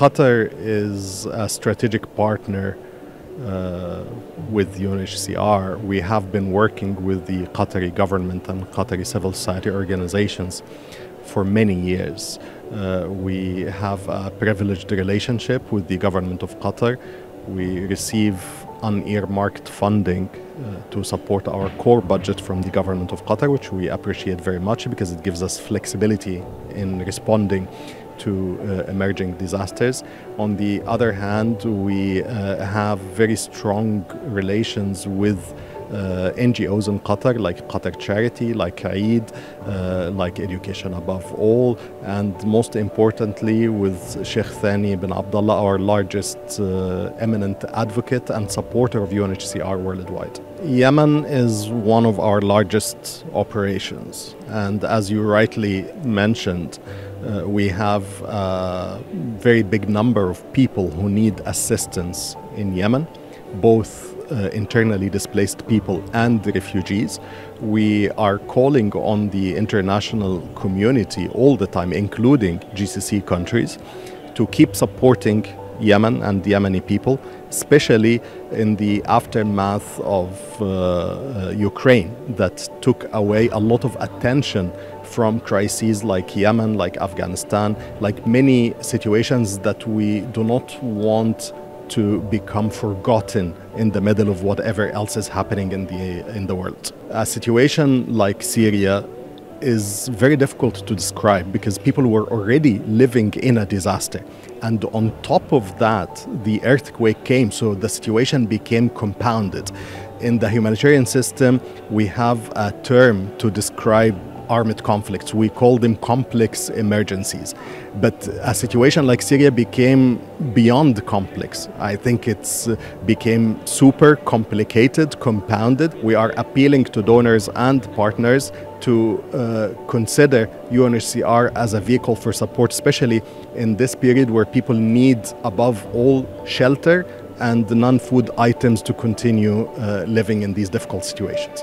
Qatar is a strategic partner uh, with UNHCR. We have been working with the Qatari government and Qatari civil society organizations for many years. Uh, we have a privileged relationship with the government of Qatar. We receive unearmarked funding uh, to support our core budget from the government of Qatar, which we appreciate very much because it gives us flexibility in responding to uh, emerging disasters. On the other hand, we uh, have very strong relations with uh, NGOs in Qatar, like Qatar Charity, like Eid, uh, like Education Above All, and most importantly with Sheikh Thani bin Abdullah, our largest uh, eminent advocate and supporter of UNHCR worldwide. Yemen is one of our largest operations, and as you rightly mentioned, uh, we have a very big number of people who need assistance in Yemen, both uh, internally displaced people and refugees. We are calling on the international community all the time, including GCC countries, to keep supporting Yemen and the Yemeni people, especially in the aftermath of uh, uh, Ukraine that took away a lot of attention from crises like Yemen, like Afghanistan, like many situations that we do not want to become forgotten in the middle of whatever else is happening in the in the world. A situation like Syria is very difficult to describe because people were already living in a disaster. And on top of that, the earthquake came, so the situation became compounded. In the humanitarian system, we have a term to describe armed conflicts. We call them complex emergencies. But a situation like Syria became beyond complex. I think it's uh, became super complicated, compounded. We are appealing to donors and partners to uh, consider UNHCR as a vehicle for support, especially in this period where people need, above all, shelter and non food items to continue uh, living in these difficult situations.